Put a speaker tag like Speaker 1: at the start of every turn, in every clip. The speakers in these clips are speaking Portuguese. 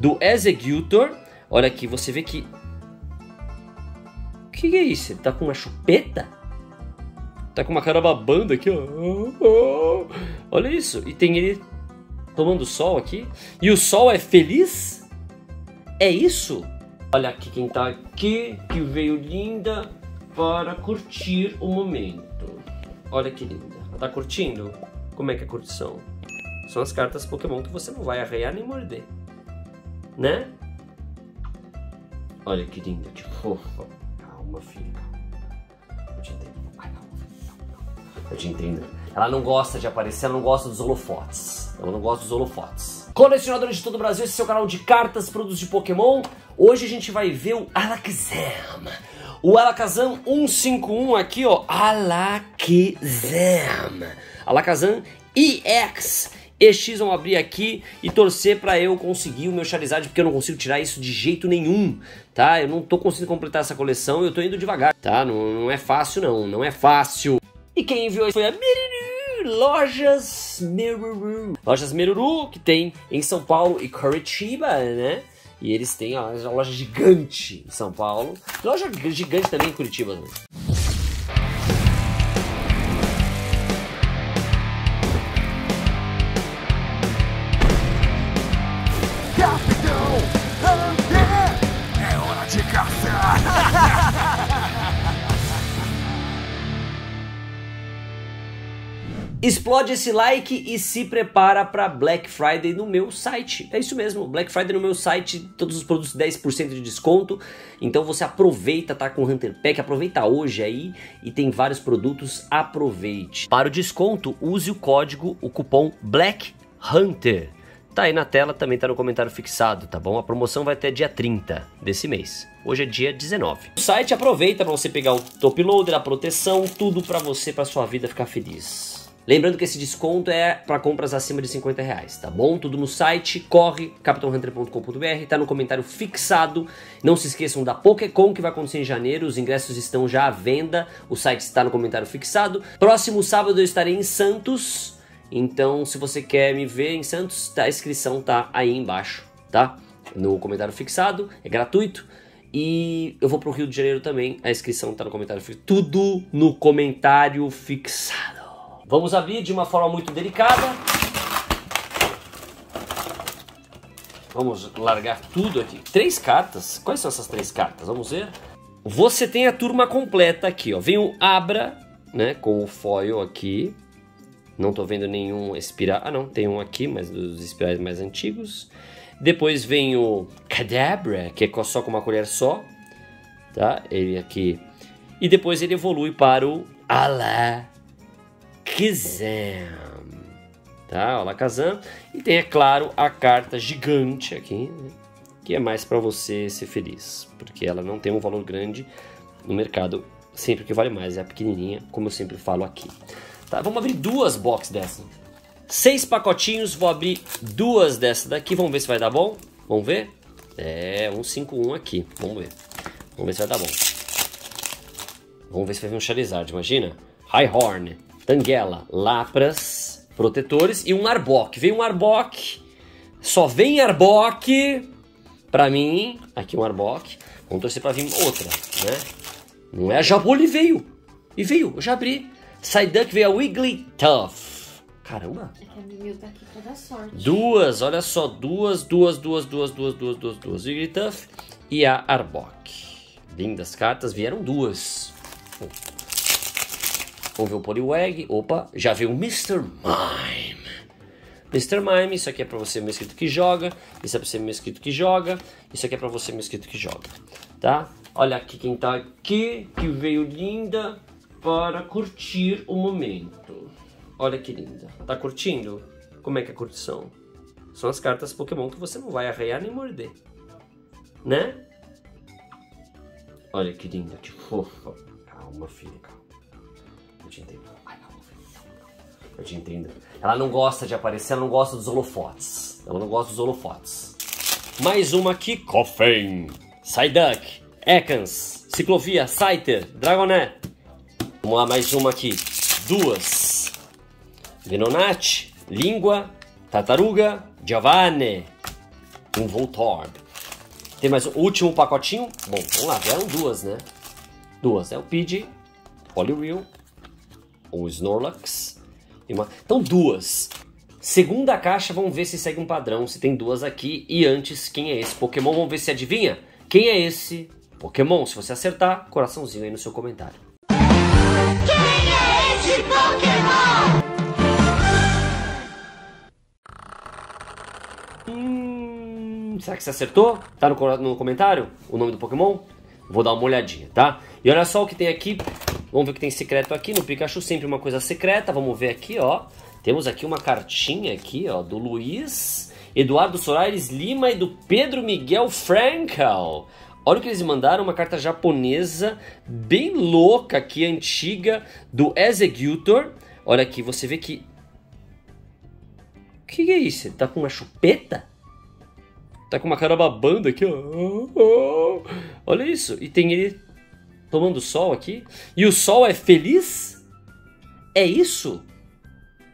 Speaker 1: do Executor. Olha aqui, você vê que... O que, que é isso? Ele tá com uma chupeta? Tá com uma cara babando aqui, ó. Olha isso. E tem ele tomando sol aqui. E o sol é feliz? É isso? Olha aqui quem tá aqui, que veio linda para curtir o momento. Olha que linda. Tá curtindo? Como é que é a curtição? São as cartas Pokémon que você não vai arranhar nem morder. Né? Olha que linda, fofa. Calma, filha. Eu te entendo. Eu te entendo. Ela não gosta de aparecer, ela não gosta dos holofotes. Ela não gosta dos holofotes. Colecionadores de todo o Brasil, esse é o canal de cartas, produtos de Pokémon. Hoje a gente vai ver o Alakazam. O Alakazam 151 aqui, ó. Alakazam. Alakazam EX. EX vamos abrir aqui e torcer para eu conseguir o meu Charizard, porque eu não consigo tirar isso de jeito nenhum, tá? Eu não tô conseguindo completar essa coleção, eu tô indo devagar, tá? Não, não é fácil não, não é fácil. E quem enviou foi a Miruru, Lojas Meruru. Lojas Meruru, que tem em São Paulo e Curitiba, né? E eles têm a loja gigante em São Paulo. Loja gigante também em Curitiba. Também. Explode esse like e se prepara para Black Friday no meu site. É isso mesmo, Black Friday no meu site, todos os produtos 10% de desconto. Então você aproveita, tá com o Hunter Pack, aproveita hoje aí e tem vários produtos, aproveite. Para o desconto, use o código, o cupom Black Hunter. Tá aí na tela, também tá no comentário fixado, tá bom? A promoção vai até dia 30 desse mês. Hoje é dia 19. O site aproveita para você pegar o top loader, a proteção, tudo para você, para sua vida ficar feliz. Lembrando que esse desconto é para compras acima de 50 reais, tá bom? Tudo no site, corre, capitãohunter.com.br, tá no comentário fixado. Não se esqueçam da PokéCon que vai acontecer em janeiro, os ingressos estão já à venda, o site está no comentário fixado. Próximo sábado eu estarei em Santos, então se você quer me ver em Santos, a inscrição tá aí embaixo, tá? No comentário fixado, é gratuito. E eu vou pro Rio de Janeiro também, a inscrição tá no comentário fixado. Tudo no comentário fixado. Vamos abrir de uma forma muito delicada. Vamos largar tudo aqui. Três cartas. Quais são essas três cartas? Vamos ver. Você tem a turma completa aqui, ó. Vem o Abra, né, com o foil aqui. Não tô vendo nenhum espiral. Ah, não, tem um aqui, mas dos espirais mais antigos. Depois vem o Cadabra, que é só com uma colher só, tá? Ele aqui. E depois ele evolui para o Alakazam, tá? Alakazam. E tem, é claro, a carta gigante aqui, né? que é mais para você ser feliz, porque ela não tem um valor grande no mercado, sempre que vale mais é a pequenininha, como eu sempre falo aqui. Tá, vamos abrir duas boxes dessa. Seis pacotinhos, vou abrir duas dessa daqui, vamos ver se vai dar bom. Vamos ver? É, 151 aqui, vamos ver. Vamos ver se vai dar bom. Vamos ver se vai vir um Charizard, imagina. Highhorn, Tangela, Lapras, protetores e um Arbok. Veio um Arbok, só vem Arbok pra mim. Aqui um Arbok. Vamos torcer pra vir outra, né? Não é a Jaboli, veio. E veio, eu já abri. Psyduck veio a Wigglytuff. Caramba.
Speaker 2: É que a Mimil tá aqui pra dar sorte.
Speaker 1: Duas, olha só. Duas, duas, duas, duas, duas, duas, duas, duas. Wigglytuff e a Arbok. Lindas cartas, vieram duas. Ver o Poliwag. Opa, já veio o Mr. Mime. Mr. Mime, isso aqui é pra você, meu inscrito que joga. Isso é pra você, meu inscrito que joga. Isso aqui é pra você, meu inscrito que joga. Tá? Olha aqui quem tá aqui, que veio linda para curtir o momento. Olha que linda. Tá curtindo? Como é que é a curtição? São as cartas Pokémon que você não vai arranhar nem morder. Né? Olha que linda, que fofa. Calma, filha, calma. Eu te entendo. Eu te entendo. Ela não gosta de aparecer, ela não gosta dos holofotes. Ela não gosta dos holofotes. Mais uma aqui, Coffin, Psyduck, Ekans, Ciclovia, Scyther, Dragonet. Vamos lá, mais uma aqui. Duas. Venonat, Língua, Tartaruga, Giovanni. Um Voltorb. Tem mais um último pacotinho. Bom, vamos lá, vieram duas, né? Duas. É o Pidgey, Poliwhirl, um Snorlax. uma- Então, duas. Segunda caixa, vamos ver se segue um padrão, se tem duas aqui. E antes, quem é esse Pokémon? Vamos ver se adivinha. Quem é esse Pokémon? Se você acertar, coraçãozinho aí no seu comentário. Hum, será que você acertou? Tá no, no comentário o nome do Pokémon? Vou dar uma olhadinha, tá? E olha só o que tem aqui. Vamos ver o que tem secreto aqui. No Pikachu sempre uma coisa secreta. Vamos ver aqui, ó. Temos aqui uma cartinha aqui, ó, do Luiz Eduardo Soares Lima e do Pedro Miguel Frankel. Olha o que eles mandaram, uma carta japonesa bem louca aqui, antiga, do Executor. Olha aqui, você vê que... O que é isso? Ele tá com uma chupeta? Tá com uma cara babando aqui, ó. Olha isso. E tem ele tomando sol aqui. E o sol é feliz? É isso?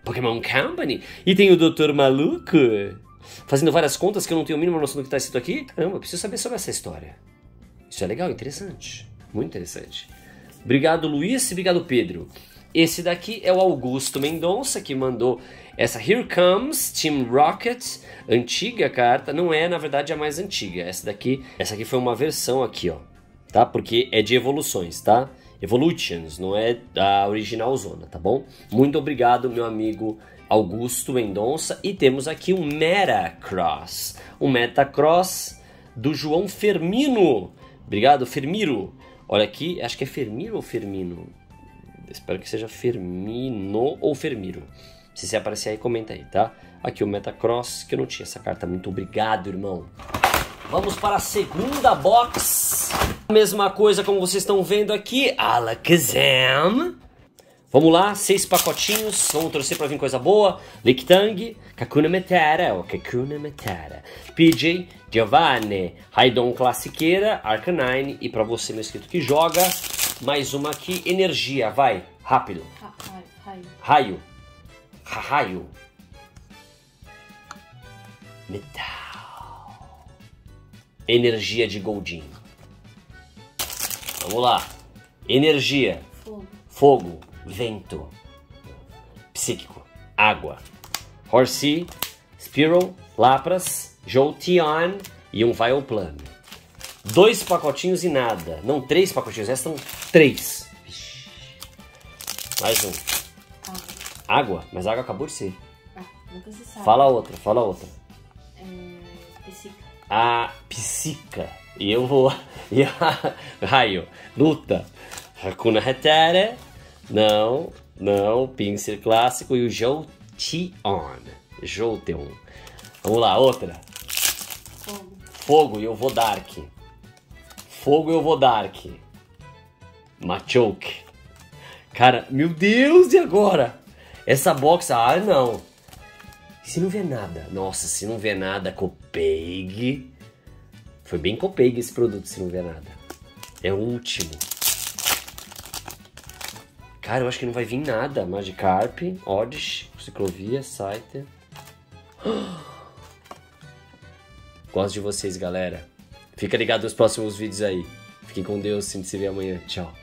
Speaker 1: Pokémon Company? E tem o Doutor Maluco fazendo várias contas que eu não tenho a mínima noção do que tá escrito aqui. Caramba, eu preciso saber sobre essa história. Isso é legal, interessante. Muito interessante. Obrigado, Luiz. Obrigado, Pedro. Esse daqui é o Augusto Mendonça que mandou essa Here Comes Team Rocket, antiga carta. Não é, na verdade, a mais antiga. Essa daqui, essa aqui foi uma versão aqui, ó, tá? Porque é de evoluções, tá? Evolutions, não é a original zona, tá bom? Muito obrigado, meu amigo Augusto Mendonça. E temos aqui um Metacross, um Metacross do João Fermino. Obrigado, Fermiro. Olha aqui, acho que é Fermiro ou Fermino? Espero que seja Fermino ou Fermiro. Se você aparecer aí, comenta aí, tá? Aqui o Metacross, que eu não tinha essa carta. Muito obrigado, irmão. Vamos para a segunda box. Mesma coisa como vocês estão vendo aqui. Alakazam. Vamos lá, seis pacotinhos. Vamos torcer para vir coisa boa. Lictang, Kakuna Metara, ou Kakuna Metara. PJ, Giovanni, Raidon Classiqueira, Arcanine. E para você, meu inscrito que joga, mais uma aqui. Energia, vai, rápido.
Speaker 2: Ra- ra- Raio.
Speaker 1: Raio. Ra- Raio. Metal. Energia de Goldin. Vamos lá. Energia.
Speaker 2: Fogo.
Speaker 1: Fogo. Vento. Psíquico. Água. Horsey. Spiral. Lapras. Jolteon. E um Vileplume. Dois pacotinhos e nada. Não, três pacotinhos. Restam três. Mais um.
Speaker 2: Água.
Speaker 1: Água? Mas a água acabou de ser.
Speaker 2: Ah, nunca se sabe.
Speaker 1: Fala outra, fala outra.
Speaker 2: É... Psica.
Speaker 1: A psica. E eu vou. E. Raio. Luta. Hakuna Hatara. Não. Não. Pinsir clássico. E o Jolteon. Jolteon. Vamos lá, outra. Fogo. E eu vou Dark. Fogo e eu vou Dark. Machoke. Cara, meu Deus, e agora? Essa box, ah não. Se não vê nada. Nossa, se não vê nada, Copeig. Foi bem Copeig esse produto, se não vê nada. É o último. Cara, eu acho que não vai vir nada. Magikarp, Oddish, Ciclovia, Scyther. Gosto de vocês, galera. Fica ligado nos próximos vídeos aí. Fiquem com Deus, a gente se vê amanhã. Tchau.